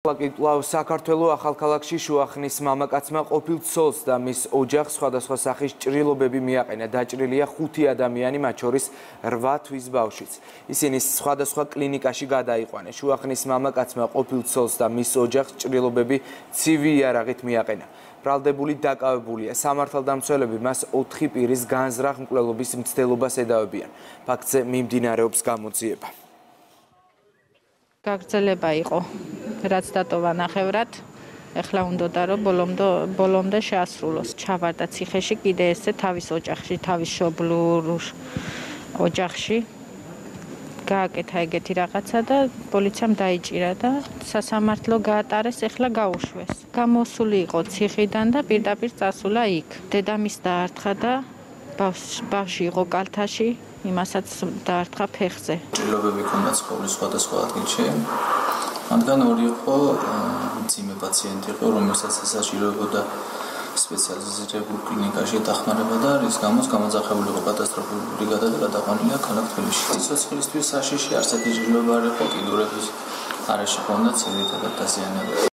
ლაკიტლავ საქართველოს ახალქალაქში შუახნის მამაკაცმა ყოფილ ცოლს და მის ოჯახს სხვადასხვა სახის ჭრილობები მიაყენა. დაჭრილია ხუთი ადამიანი, მათ შორის 8 თვის ბავშვიც. ისინი სხვადასხვა კლინიკაში გადაიყვანეს. შუახნის მამაკაცმა ყოფილ ცოლს და მის ოჯახს ჭრილობები ცივი იარაღით მიაყენა. ბრალდებული დაკავებულია. სამართალდამცველები მას 4 პირის განზრახ მკვლელობის მცდელობას ედავებიან. ფაქტზე მიმდინარეობს გამოძიება. გაგრძელება იყო რაც დატოვა ნახევრად ეხლა უნდოდა რომ ბოლომდე ბოლომდე შეასრულოს. ჩავარდა ციხეში კიდე ესე თავის ოჯახში თავის შობლურ ოჯახში. გააკეთა ეგეთი რაღაცა და პოლიციამ დაიჭირა და სასამართლო გაატარეს ეხლა გაუშვეს. გამოსული იყო ციხიდან და პირდაპირ წასულა იქ. დედამის დაართხა და ბავშვი იყო კალთაში იმასაც დაართხა ფეხზე. ჭრილობები ქონდა ცხოვრის სხვადასხვა ადგილში მათგან ორი იყო ძიმე პაციენტი იყო რომელსაც ესაჭიროებოდა სპეციალიზირებულ კლინიკაში დახმარება და რის გამოც გამოძახებული იყო კატასტროფული ბრიგადა და გადაყვანილია ქალაქ თბილისში. სიცოცხლისთვის საშიში არსეთი ჭრილობა არ იყო კიდურების არეში ქონდა ცირითადად დაზიანებული